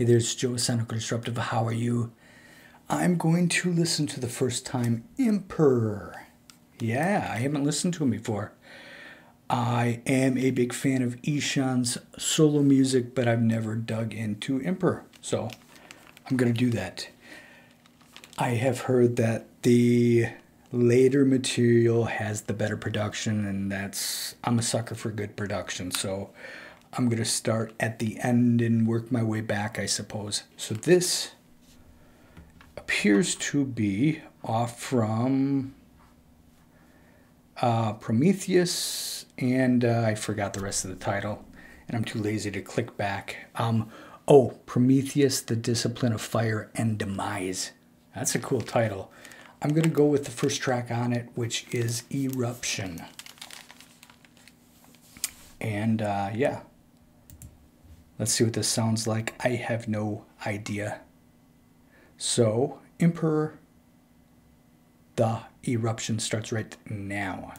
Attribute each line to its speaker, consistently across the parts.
Speaker 1: Hey there's Joe Sonically Disruptive. How are you? I'm going to listen to the first time Emperor. Yeah, I haven't listened to him before. I am a big fan of Ihsahn's solo music, but I've never dug into Emperor. So I'm going to do that. I have heard that the later material has the better production, and that's, I'm a sucker for good production. So I'm going to start at the end and work my way back, I suppose. So this appears to be off from uh, Prometheus, and uh, I forgot the rest of the title, and I'm too lazy to click back. Um, oh, Prometheus, the Discipline of Fire and Demise. That's a cool title. I'm going to go with the first track on it, which is Eruption. And uh, yeah, let's see what this sounds like. I have no idea. So, Emperor, the eruption starts right now.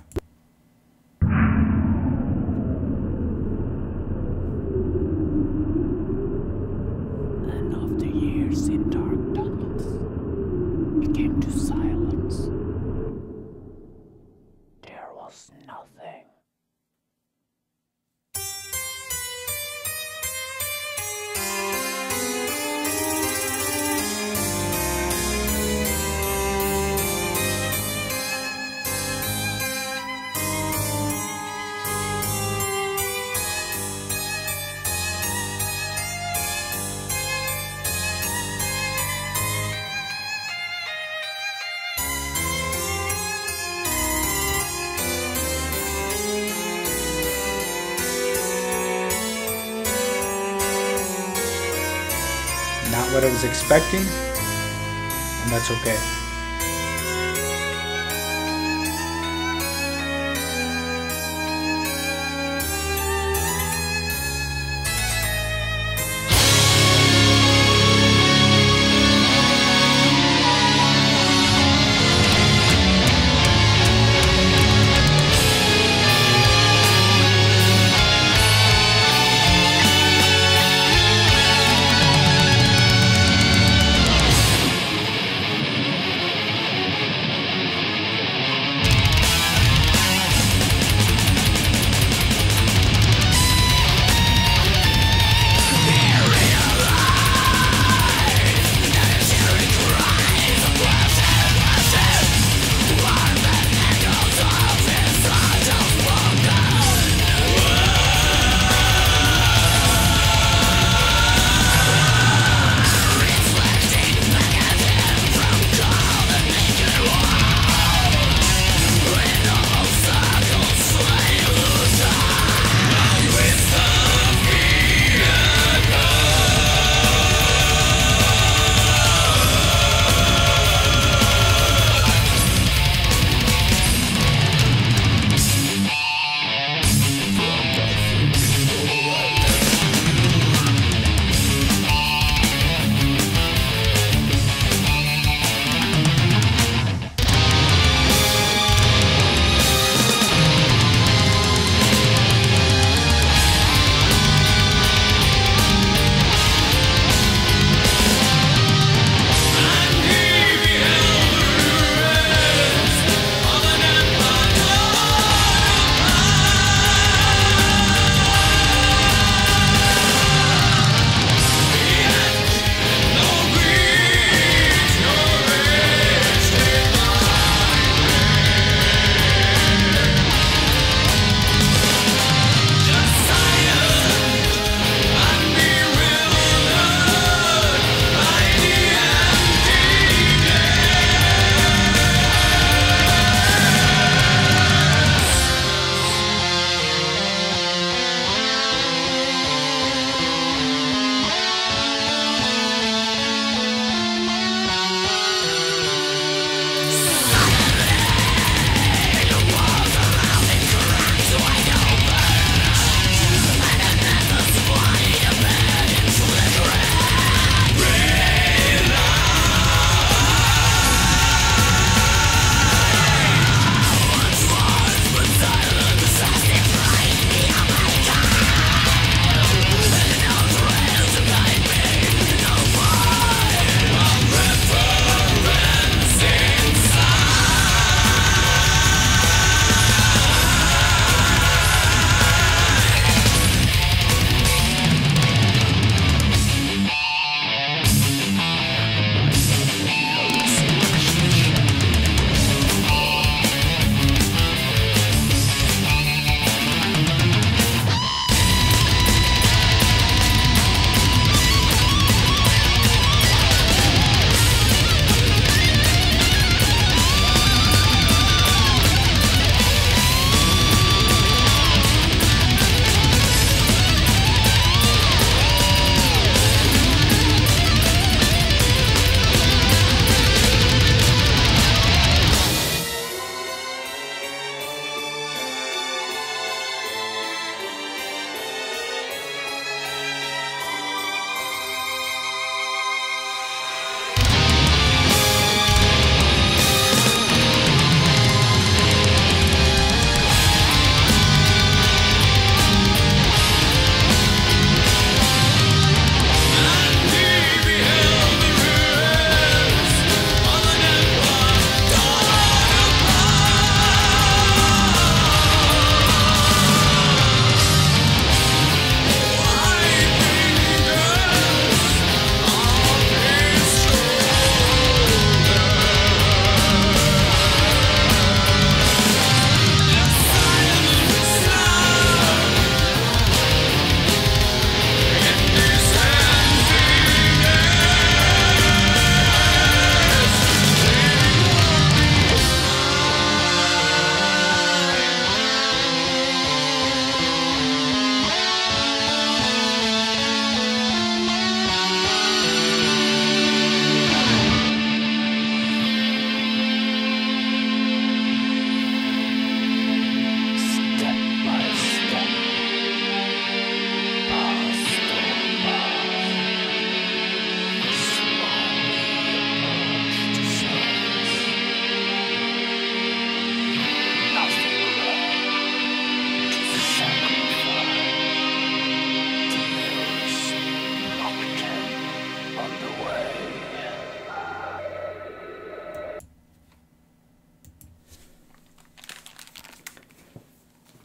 Speaker 1: What I was expecting, and that's okay.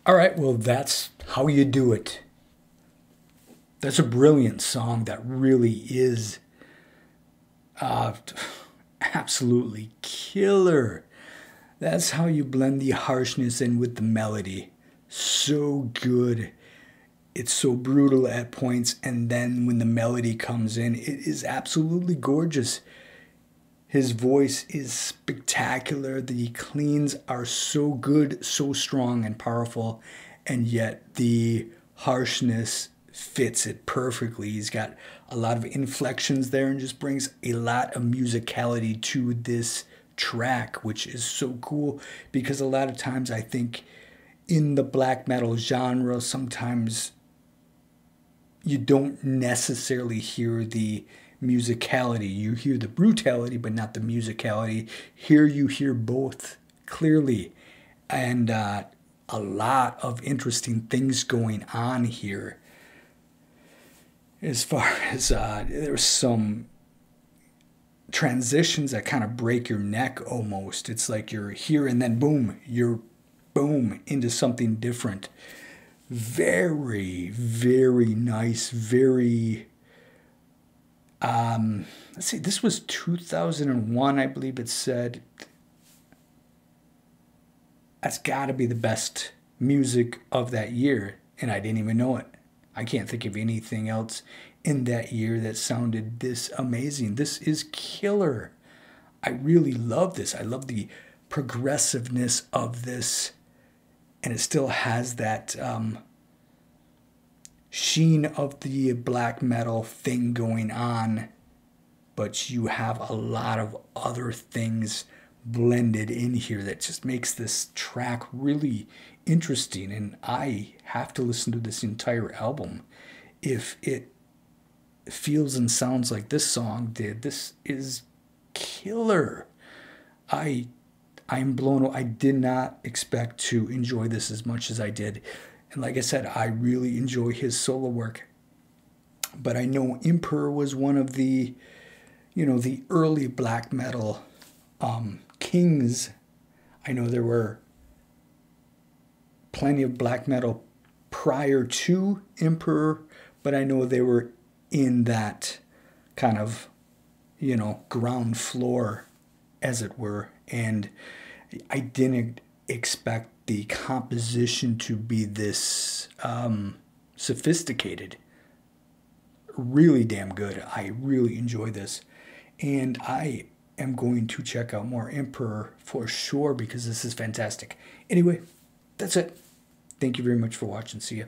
Speaker 1: All right, well, that's how you do it. That's a brilliant song that really is uh, absolutely killer. That's how you blend the harshness in with the melody. So good. It's so brutal at points, and then when the melody comes in, it is absolutely gorgeous. His voice is spectacular. The cleans are so good, so strong and powerful, and yet the harshness fits it perfectly. He's got a lot of inflections there and just brings a lot of musicality to this track, which is so cool because a lot of times I think in the black metal genre, sometimes you don't necessarily hear the musicality. You hear the brutality, but not the musicality. Here you hear both clearly. And uh, a lot of interesting things going on here. As far as uh, there's some transitions that kind of break your neck almost. It's like you're here and then boom, you're boom into something different. Very, very nice, very um let's see, this was 2001, I believe it said. That's got to be the best music of that year, and I didn't even know it. I can't think of anything else in that year that sounded this amazing. This is killer. I really love this. I love the progressiveness of this, and it still has that um, sheen of the black metal thing going on, but you have a lot of other things blended in here that just makes this track really interesting. And I have to listen to this entire album if it feels and sounds like this song did. This is killer. I I'm blown I did not expect to enjoy this as much as I did. And like I said, I really enjoy his solo work. But I know Emperor was one of the you know, the early black metal um, kings. I know there were plenty of black metal prior to Emperor, but I know they were in that kind of, you know, ground floor, as it were. And I didn't expect the composition to be this um, sophisticated. Really damn good. I really enjoy this. And I am going to check out more Emperor for sure because this is fantastic. Anyway, that's it. Thank you very much for watching. See ya.